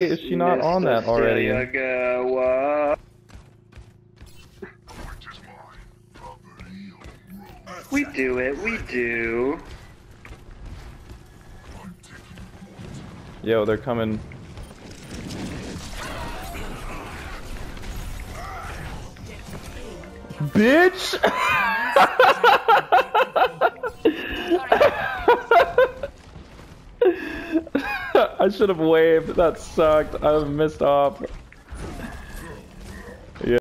is she not on that already? We do it, we do. Yo, they're coming. Bitch! I should have waved. That sucked. I missed off. Yeah.